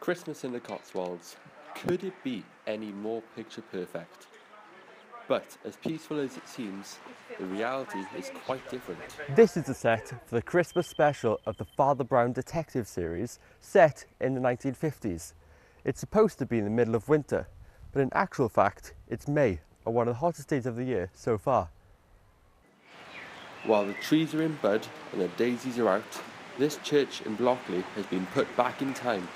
Christmas in the Cotswolds. Could it be any more picture perfect? But as peaceful as it seems, the reality is quite different. This is the set for the Christmas special of the Father Brown Detective series set in the 1950s. It's supposed to be in the middle of winter, but in actual fact, it's May, and one of the hottest days of the year so far. While the trees are in bud and the daisies are out, this church in Blockley has been put back in time,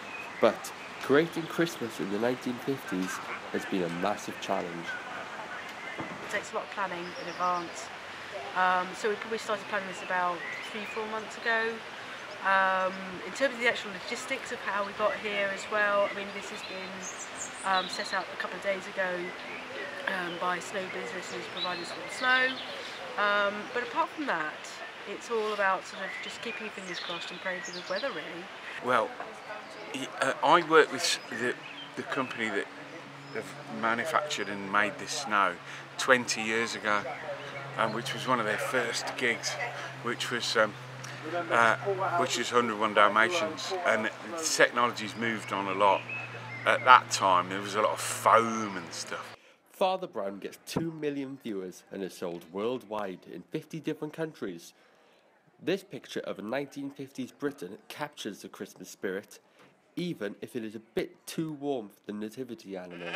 but creating Christmas in the 1950s has been a massive challenge. It takes a lot of planning in advance. Um, so we probably started planning this about three, four months ago. Um, in terms of the actual logistics of how we got here as well, I mean this has been um, set out a couple of days ago um, by snow businesses providing sort of snow. Um, but apart from that, it's all about sort of just keeping your fingers crossed and praying for the weather really. Well, uh, I work with the, the company that have manufactured and made this snow 20 years ago, um, which was one of their first gigs, which was um, uh, which is 101 Dalmatians, and technology's moved on a lot. At that time, there was a lot of foam and stuff. Father Brown gets 2 million viewers and is sold worldwide in 50 different countries. This picture of a 1950s Britain captures the Christmas spirit, even if it is a bit too warm for the nativity animals.